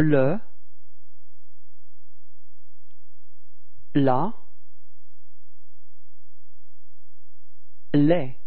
le, la, les.